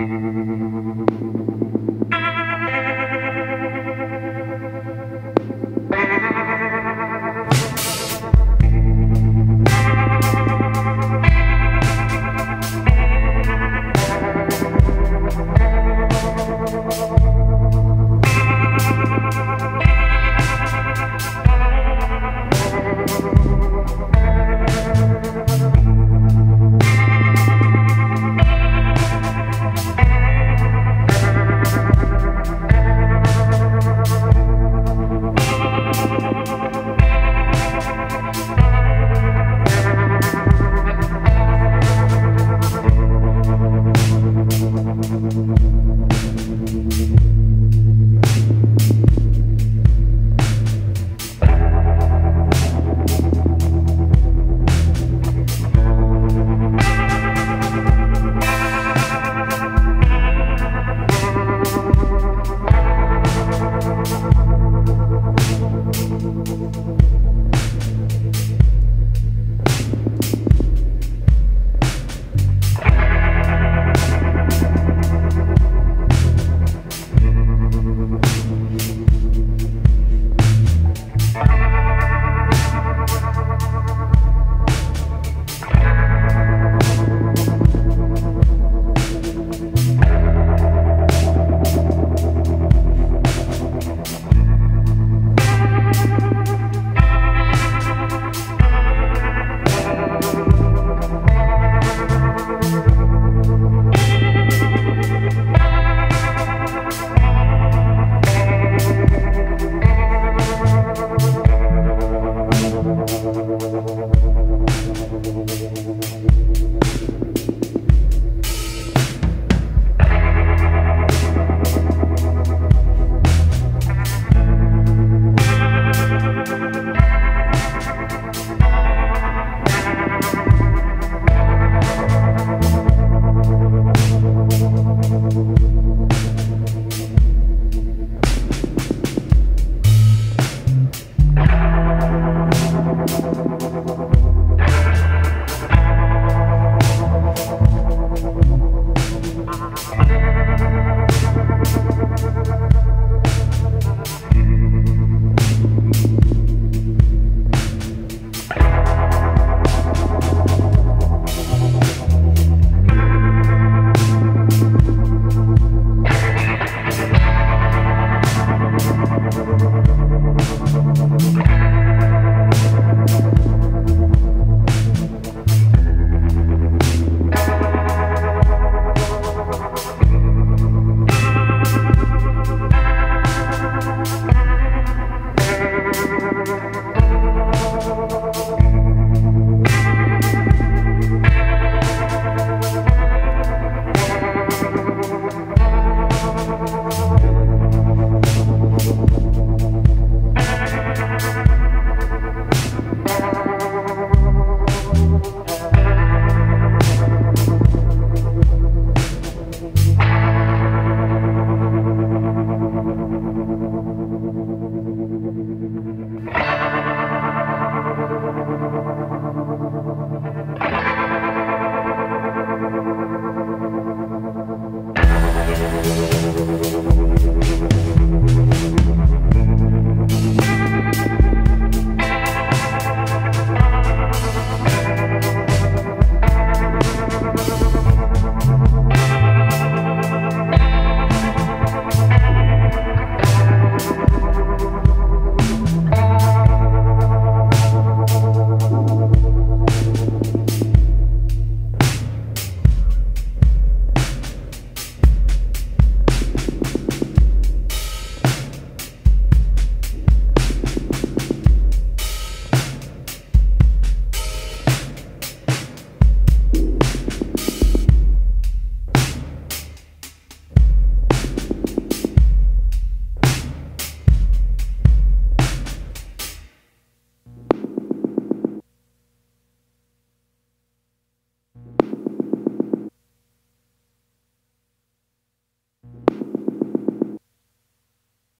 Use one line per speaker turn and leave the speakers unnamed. Thank mm-hmm. you.
Thank you.
Thank